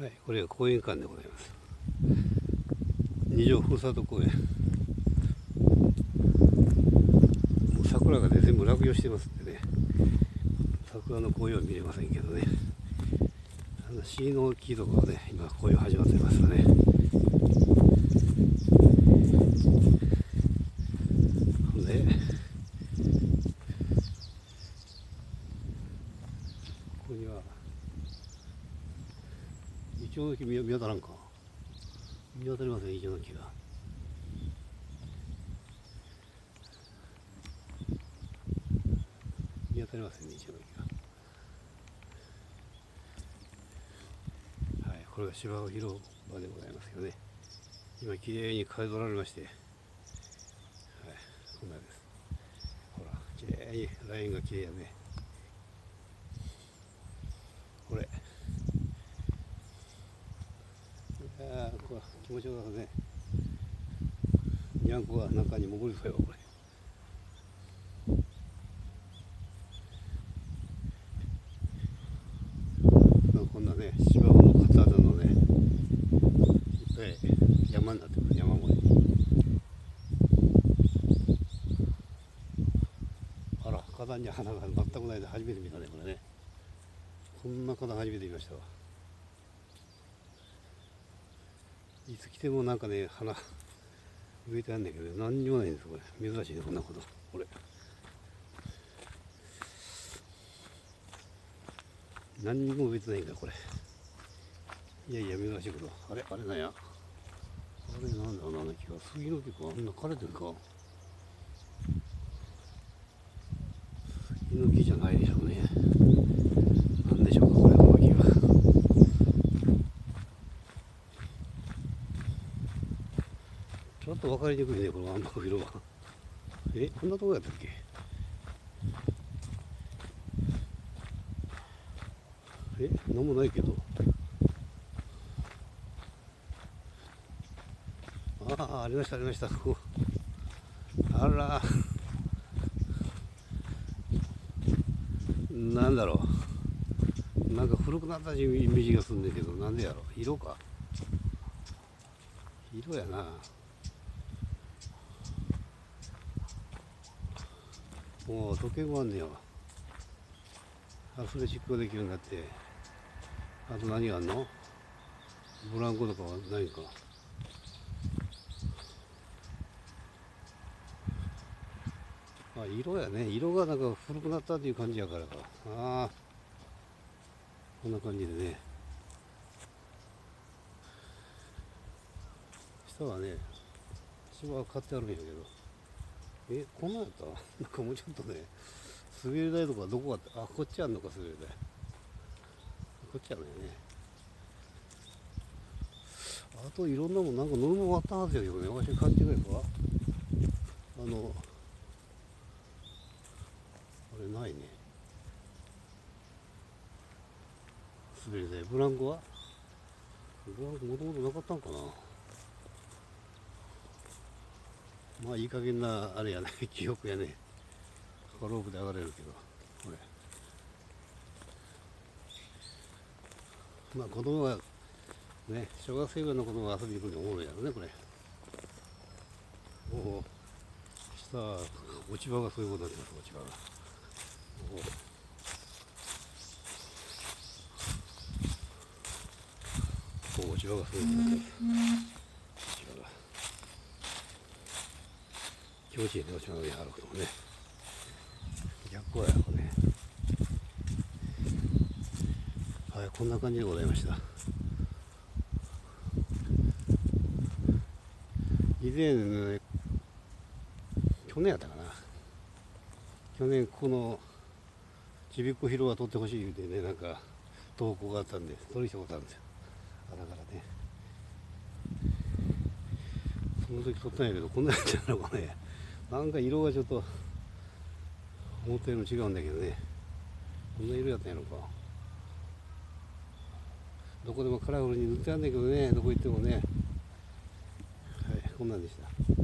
はい、これが公園館でございます。二条ふるさと公園。もう桜がね、全部落葉してますんでね、桜の紅葉は見れませんけどね、あの椎の木とかはね、今紅葉始まってますよね。ほんで、ここには、イチョウの木見見当たらんか。見当たりませんイチョウの木が。見当たりませんねイチョウの木が。はいこれが芝生広場でございますよね。今きれいに刈り取られまして。はいこんなです。ほらきれいにラインがきれいやね。これいやーこれ気持ちよかったねにゃんこが中に潜りそうよこれまあこんなね芝生の方のねいっぱい山になってます山盛りあら花壇に花が全くないで初めて見たねこれね。こんな花壇初めて見ましたわ。いつ来てもなんかね花植えてあるんだけど何にもないんですこれ。珍しいねこんなこと。これ何にも植えてないんだこれ。いやいや珍しいこと。あれあれなんや？あれなんだろうなあの木は杉の木か？あんな枯れてるか？杉の木じゃないでしょうねなんでしょうかこれこの木はちょっと分かりにくいねこのあんま色は。えこんなとこやったっけ？えなんもないけど。ああありましたありました。ここ。あら。なんだろう。なんか古くなったイメージがするんだけどなんでやろう。色か。色やな。もう時計もあんねやアスレチックができるようになってあと何があんの？ブランコとかはないか。あ色やね。色がなんか古くなったっていう感じやからか。ああ。こんな感じでね。下はね芝は買ってあるんやけど。えこんなんやった？なんかもうちょっとね滑り台とかどこがあったあこっちあんのか滑り台。こっちあるんやね。あといろんなもんなんか乗るもんあったはずやけどね。わし勘違いか？あのあれないね。滑り台。ブランコは？ブランコもともとなかったんかな？まあいい加減なあれやね。記憶やね。ロープで上がれるけど。これ。まあ子供がね小学生ぐらいの子供が遊びに来るのおもろいやろねこれ。おお。下落ち葉がそういうことになってます落ち葉が。おお。お落ち葉がそういうことになってます落ち葉が気持ちいいね落ち葉の上歩くのもね。逆光やこれはいこんな感じでございました。以前ね去年やったかな。去年このちびっこ広場撮ってほしい言うてねなんか投稿があったんで撮りしたことあるんですよ。あだからね。その時撮ったんやけどこんなやつなのかね。なんか色がちょっと思ったよりも違うんだけどね。こんな色やったんやろか。どこでもカラフルに塗ってあるんだけどね。どこ行ってもね。はいこんなんでした。